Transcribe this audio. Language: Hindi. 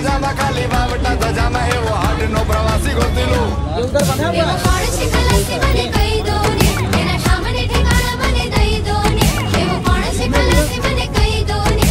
હજામાં ખાલી વાવટા ધજામાં એવો હાટનો પ્રવાસી ગોતીલું